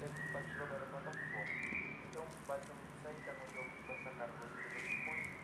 deve participar da plataforma. Então, basicamente, sai internet com para sacar coisas que você